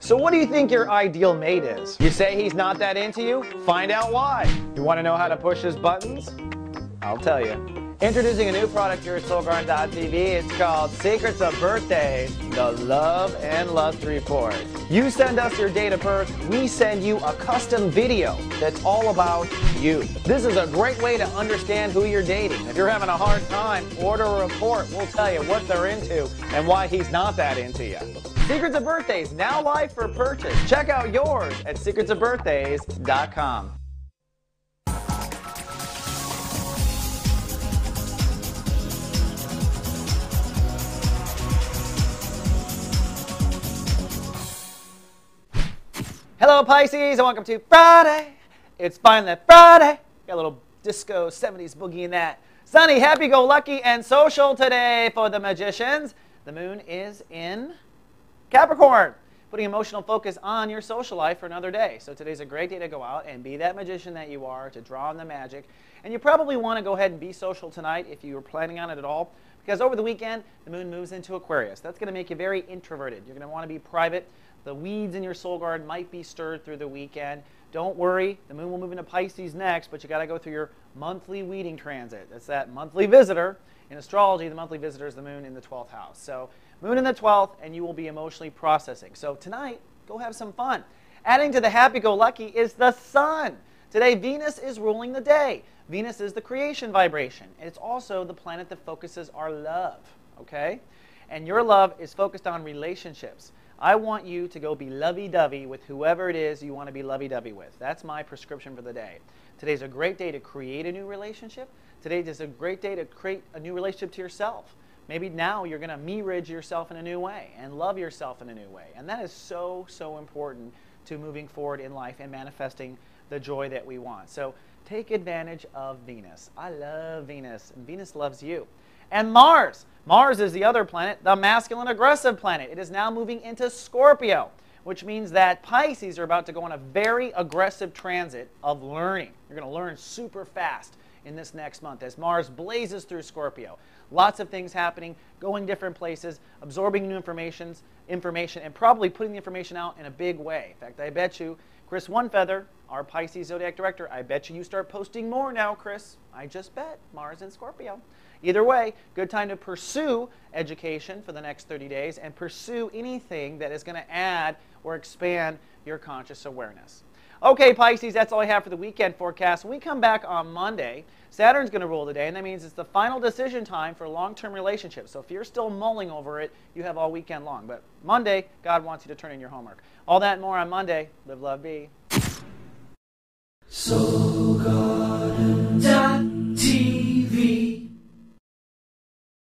So what do you think your ideal mate is? You say he's not that into you? Find out why. You want to know how to push his buttons? I'll tell you. Introducing a new product here at SoulGarden.tv. It's called Secrets of Birthdays, the Love and Lust Report. You send us your date of birth, we send you a custom video that's all about you. This is a great way to understand who you're dating. If you're having a hard time, order a report. We'll tell you what they're into and why he's not that into you. Secrets of Birthdays, now live for purchase. Check out yours at secretsofbirthdays.com. Hello, Pisces, and welcome to Friday. It's finally Friday. Got a little disco 70s boogie in that. Sunny, happy go lucky, and social today for the magicians. The moon is in Capricorn, putting emotional focus on your social life for another day. So today's a great day to go out and be that magician that you are, to draw on the magic. And you probably want to go ahead and be social tonight if you were planning on it at all, because over the weekend, the moon moves into Aquarius. That's going to make you very introverted. You're going to want to be private. The weeds in your soul garden might be stirred through the weekend. Don't worry, the moon will move into Pisces next, but you got to go through your monthly weeding transit. That's that monthly visitor. In astrology, the monthly visitor is the moon in the 12th house. So, moon in the 12th, and you will be emotionally processing. So, tonight, go have some fun. Adding to the happy go lucky is the sun. Today, Venus is ruling the day. Venus is the creation vibration. It's also the planet that focuses our love, okay? And your love is focused on relationships. I want you to go be lovey dovey with whoever it is you want to be lovey dovey with. That's my prescription for the day. Today's a great day to create a new relationship. Today is a great day to create a new relationship to yourself. Maybe now you're going to me-ridge yourself in a new way and love yourself in a new way. And that is so, so important to moving forward in life and manifesting the joy that we want. So take advantage of Venus. I love Venus, and Venus loves you. And Mars. Mars is the other planet, the masculine aggressive planet. It is now moving into Scorpio, which means that Pisces are about to go on a very aggressive transit of learning. You're going to learn super fast in this next month as Mars blazes through Scorpio. Lots of things happening, going different places, absorbing new information, information, and probably putting the information out in a big way. In fact, I bet you, Chris Onefeather, our Pisces Zodiac Director, I bet you you start posting more now, Chris. I just bet. Mars in Scorpio. Either way, good time to pursue education for the next 30 days and pursue anything that is going to add or expand your conscious awareness. Okay, Pisces, that's all I have for the weekend forecast. When we come back on Monday, Saturn's going to rule today, and that means it's the final decision time for long-term relationships. So if you're still mulling over it, you have all weekend long. But Monday, God wants you to turn in your homework. All that and more on Monday. Live, love, be. Soul Garden.